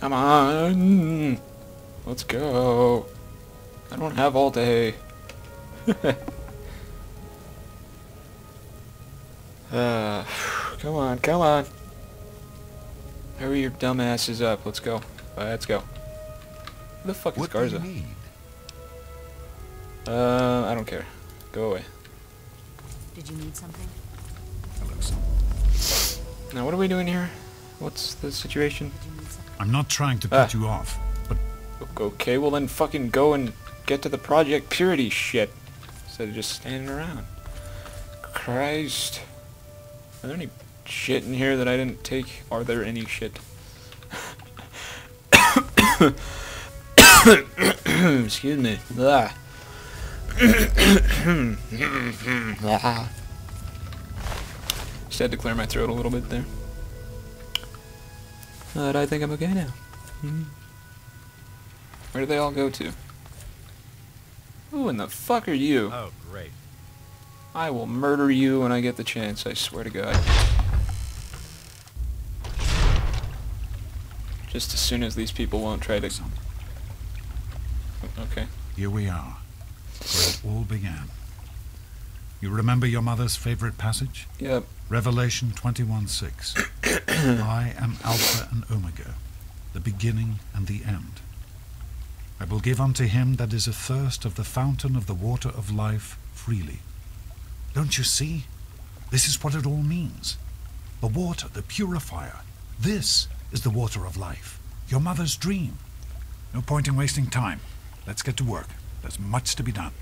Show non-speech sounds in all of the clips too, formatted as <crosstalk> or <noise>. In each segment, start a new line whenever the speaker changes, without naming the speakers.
Come on. Let's go. I don't have all day. uh, <laughs> come on, come on. Hurry your dumb asses up. Let's go. let's go. Who the fuck is
what
Garza?
do you need?
Uh, I don't care. Go away.
Did you need something?
Hello, son.
Now, what are we doing here? What's the situation?
Did you need something?
I'm not trying to put
Ah.
you off, but
Okay, well then fucking go and get to the Project Purity shit. Instead of just standing around. Christ. Are there any shit in here that I didn't take? Are there any shit? <coughs> Excuse me. Ah. <coughs> Just had to clear my throat a little bit there. But I think I'm okay now. Hmm. Where do they all go to? Who in the fuck are you?
oh great.
I will murder you when I get the chance, I swear to God. Just as soon as these people won't try to... Okay.
here we are, where it all began. You remember your mother's favorite passage?
Yep.
Revelation 21:6. <coughs> I am Alpha and Omega, the beginning and the end. I will give unto him that is athirst of the fountain of the water of life freely. Don't you see? This is what it all means. The water, the purifier. This is the water of life. Your mother's dream. No point in wasting time. Let's get to work. There's much to be done.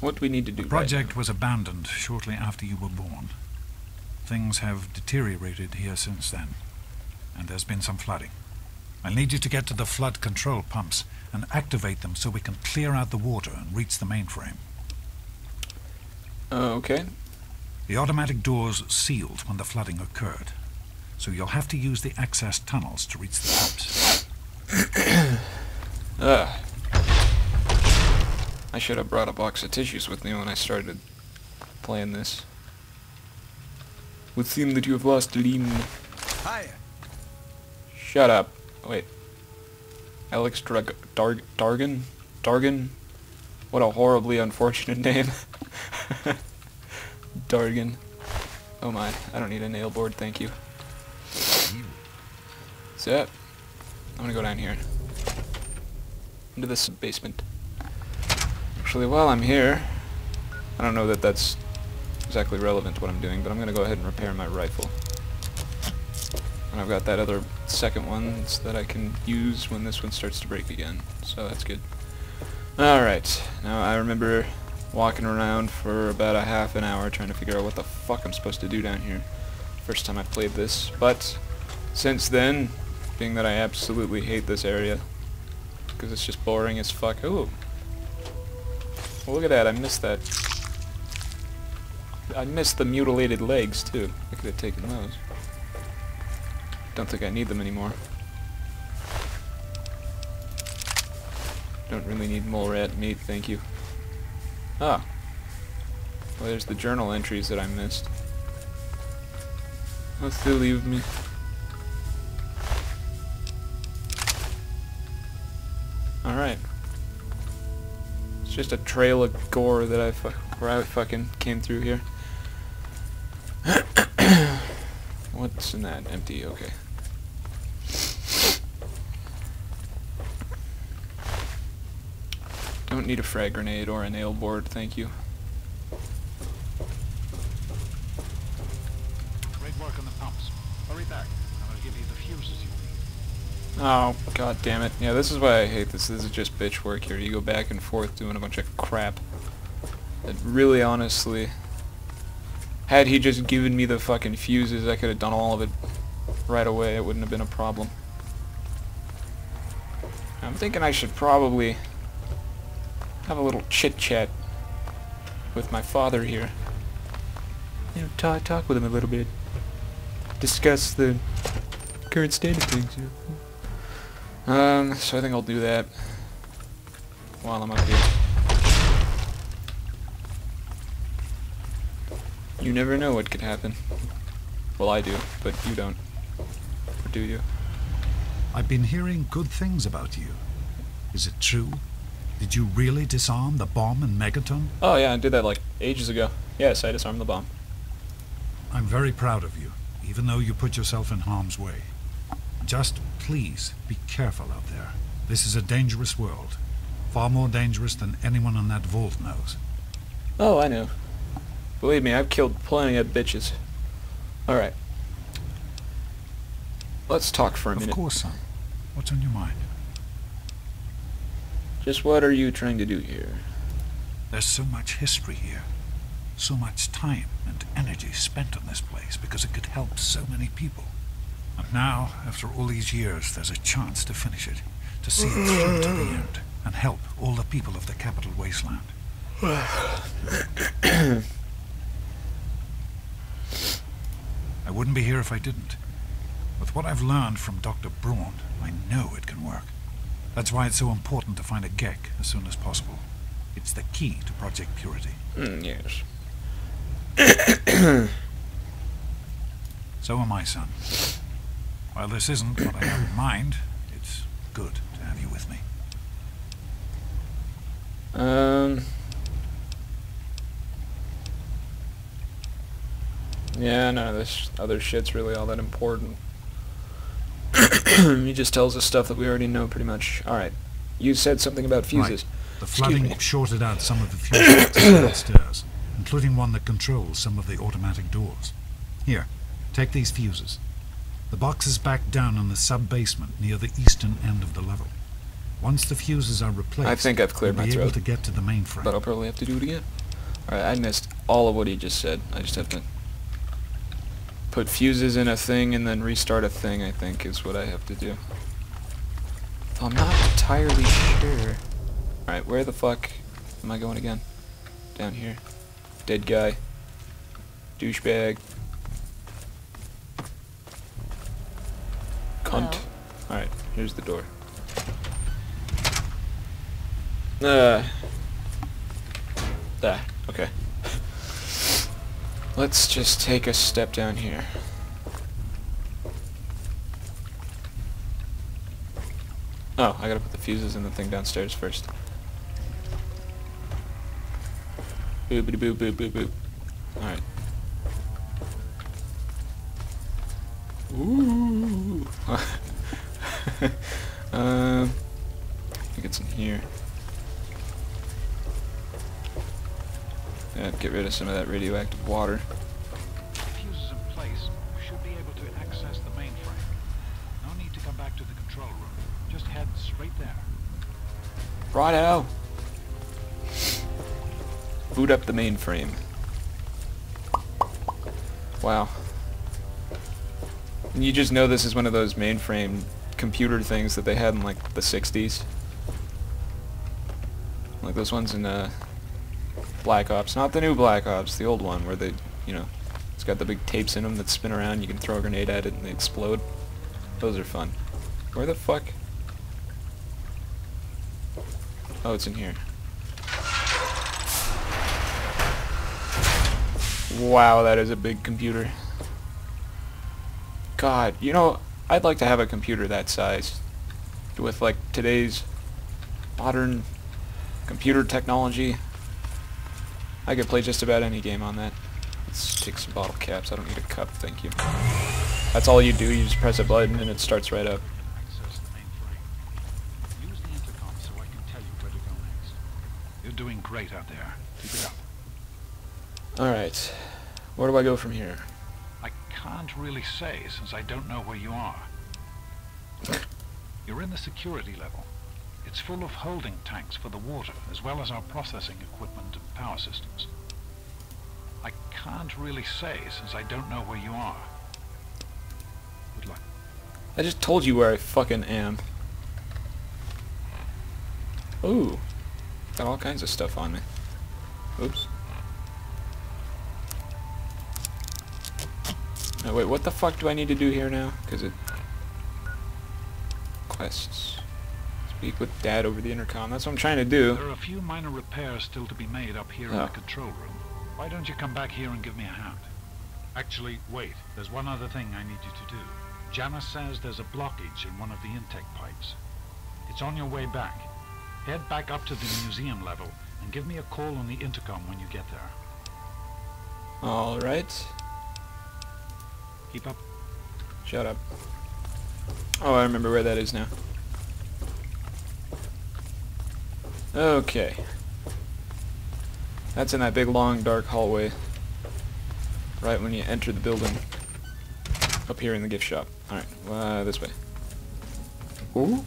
What we need to do
The
right
project was abandoned shortly after you were born. Things have deteriorated here since then, and there's been some flooding. I'll need you to get to the flood control pumps and activate them so we can clear out the water and reach the mainframe.
Uh, okay.
The automatic doors sealed when the flooding occurred, so you'll have to use the access tunnels to reach the pumps.
Ugh. <coughs> I should have brought a box of tissues with me when I started playing this. Would seem that you have lost Liam.
Hiya.
Shut up. Wait. Alex Drag Darg Dargan? Dargan? What a horribly unfortunate <laughs> name. Dargan. Oh my, I don't need a nail board, thank you. So, I'm gonna go down here. Into this basement. Actually, while I'm here, I don't know that that's exactly relevant to what I'm doing, but I'm gonna go ahead and repair my rifle. And I've got that other second one that I can use when this one starts to break again, so that's good. Alright, now I remember walking around for about a half an hour trying to figure out what the fuck I'm supposed to do down here. First time I played this, but since then, being that I absolutely hate this area, because it's just boring as fuck. Ooh. Look at that, I missed that. I missed the mutilated legs, too. I could have taken those. Don't think I need them anymore. Don't really need mole rat meat, thank you. Ah. Well, there's the journal entries that I missed. How silly of me. Alright. It's just a trail of gore that I where I fucking came through here. <coughs> What's in that? Empty, okay. Don't need a frag grenade or a nail board, thank you.
Great work on the pumps. Hurry back, and I'll give you the fuses you.
Oh, god damn it. Yeah, this is why I hate this. This is just bitch work here. You go back and forth doing a bunch of crap. That really, honestly... Had he just given me the fucking fuses, I could have done all of it right away. It wouldn't have been a problem. I'm thinking I should probably have a little chit-chat with my father here. You know, talk, talk with him a little bit. Discuss the current state of things here. Um, so I think I'll do that while I'm up here. You never know what could happen. Well, I do, but you don't. Or do you?
I've been hearing good things about you. Is it true? Did you really disarm the bomb in Megaton?
Oh yeah, I did that like ages ago. Yes, I disarmed the bomb.
I'm very proud of you, even though you put yourself in harm's way. Just please be careful out there. This is a dangerous world. Far more dangerous than anyone in that vault knows.
Oh, I know. Believe me, I've killed plenty of bitches. Alright. Let's talk for a minute.
Of course, son. What's on your mind?
Just what are you trying to do here?
There's so much history here. So much time and energy spent on this place because it could help so many people. And now, after all these years, there's a chance to finish it, to see it through to the end, and help all the people of the capital wasteland. I wouldn't be here if I didn't. With what I've learned from Dr. Braun, I know it can work. That's why it's so important to find a GECK as soon as possible. It's the key to Project Purity.
Mm, yes.
So am I, son. While this isn't what I have in mind, it's good to have you with me.
Um. Yeah, none of this other shit's really all that important. <coughs> he just tells us stuff that we already know pretty much. Alright. You said something about fuses.
The flooding shorted out some of the fuses downstairs, <coughs> including one that controls some of the automatic doors. Here, take these fuses. The box is back down in the sub-basement near the eastern end of the level. Once the fuses are replaced,
I think I've cleared my
be able to get to the mainframe.
But I'll probably have to do it again. Alright, I missed all of what he just said. I just have to put fuses in a thing and then restart a thing, I think, is what I have to do. I'm not entirely sure. Alright, where the fuck am I going again? Down here. Dead guy. Douchebag. Cunt.
Well.
Alright, here's the door. Uh. Ah, okay. Let's just take a step down here. Oh, I gotta put the fuses in the thing downstairs first. Boopity boop boop boop boop. Get some of that radioactive water.
fuses in place, we should be able to access the mainframe. No need to come back to the control room. Just head straight there.
Righto. Boot up the mainframe. Wow. And you just know this is one of those mainframe computer things that they had in like the 60s. Like those ones in uh, Black Ops. Not the new Black Ops, the old one where they, you know, it's got the big tapes in them that spin around. You can throw a grenade at it and they explode. Those are fun. Where the fuck? Oh, it's in here. Wow, that is a big computer. God, you know, I'd like to have a computer that size. With, like, today's modern computer technology. I could play just about any game on that. Let's take some bottle caps. I don't need a cup, thank you. That's all you do, you just press a button and it starts right up.
Access the mainframe. Use the intercom so I can tell you where to go next. You're doing great out there. Keep it up.
Alright. Where do I go from here?
I can't really say since I don't know where you are. You're in the security level. It's full of holding tanks for the water, as well as our processing equipment and power systems. I can't really say since I don't know where you are. Good luck.
I just told you where I fucking am. Ooh. Got all kinds of stuff on me. Oops. No, wait, what the fuck do I need to do here now? Because it... Quests. Speak with Dad over the intercom. That's what I'm trying to do.
There are a few minor repairs still to be made up here in
Oh.
the control room. Why don't you come back here and give me a hand? Actually, wait. There's one other thing I need you to do. Janice says there's a blockage in one of the intake pipes. It's on your way back. Head back up to the museum level and give me a call on the intercom when you get there.
Alright.
Keep up.
Shut up. Oh, I remember where that is now. Okay. That's in that big, long, dark hallway. Right when you enter the building. Up here in the gift shop. Alright, uh, this way. Ooh,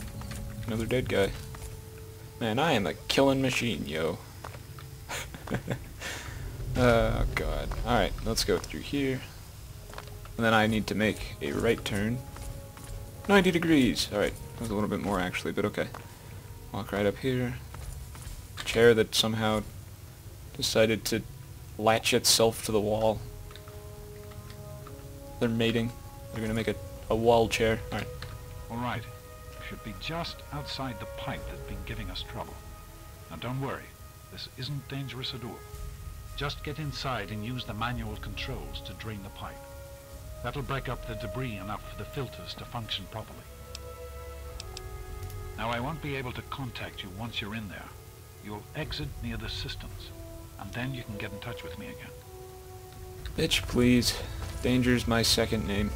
another dead guy. Man, I am a killing machine, yo. <laughs> oh, God. Alright, let's go through here. And then I need to make a right turn. 90 degrees! Alright, that was a little bit more actually, but okay. Walk right up here. Chair that somehow decided to latch itself to the wall. They're mating. They're gonna make a, a wall chair. Alright.
All right. Should be just outside the pipe that's been giving us trouble. Now don't worry. This isn't dangerous at all. Just get inside and use the manual controls to drain the pipe. That'll break up the debris enough for the filters to function properly. Now I won't be able to contact you once you're in there. You'll exit near the systems, and then you can get in touch with me again.
Bitch, please. Danger's my second name.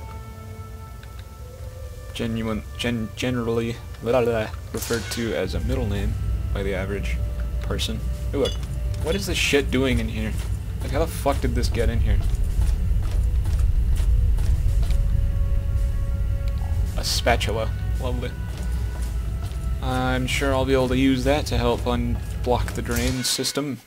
Genuine, gen, generally blah, blah, referred to as a middle name by the average person. Ooh, look. What is this shit doing in here? Like, how the fuck did this get in here? A spatula. Lovely. I'm sure I'll be able to use that to help unblock the drain system.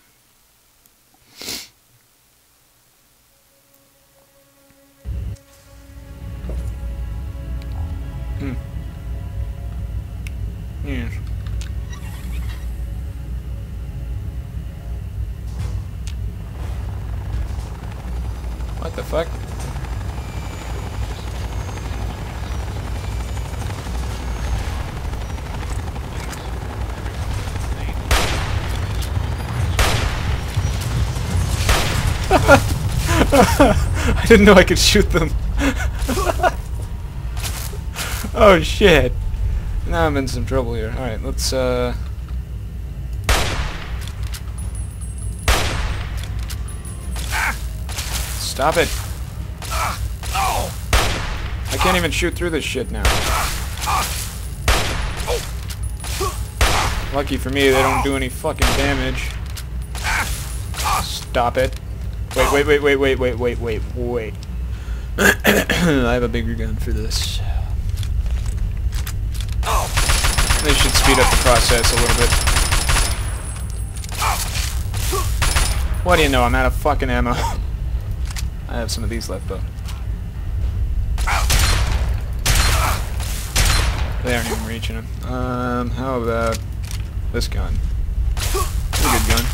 <laughs> I didn't know I could shoot them. <laughs> oh shit. Now I'm in some trouble here. Alright, let's uh Stop it. I can't even shoot through this shit now. Lucky for me, they don't do any fucking damage. Stop it. Wait, wait, wait, wait, wait, wait, wait, wait, wait. <coughs> I have a bigger gun for this. They should speed up the process a little bit. What do you know? I'm out of fucking ammo. <laughs> I have some of these left though. They aren't even reaching him. Um, how about this gun? It's a good gun.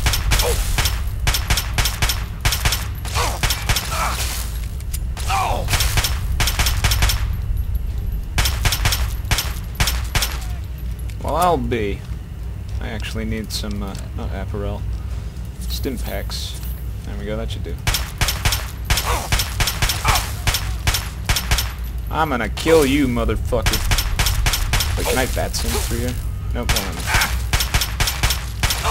Well, I'll be. I actually need some, uh, not apparel. Stim packs. There we go, that should do. I'm gonna kill you, motherfucker. Wait, can I Batson through here? Nope, hold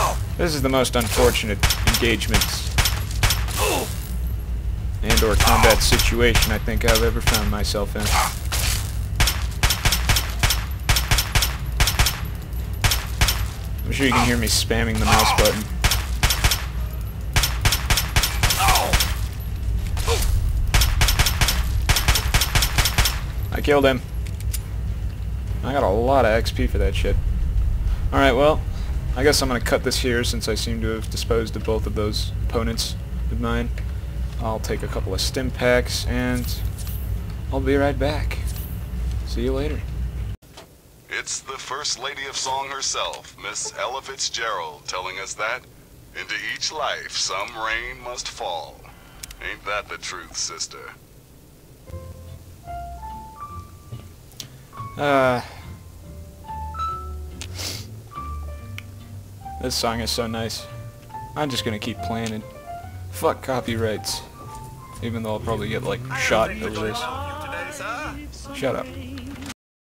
on. This is the most unfortunate engagements and or combat situation I think I've ever found myself in. I'm sure you can hear me spamming the mouse button. I killed him. I got a lot of XP for that shit. Alright, well, I guess I'm going to cut this here since I seem to have disposed of both of those opponents of mine. I'll take a couple of stim packs and I'll be right back. See you later.
It's the First Lady of Song herself, Miss Ella Fitzgerald, telling us that into each life some rain must fall. Ain't that the truth, sister?
Uh, this song is so nice. I'm just gonna keep playing it. Fuck copyrights. Even though I'll probably get, like, shot over this. Shut up.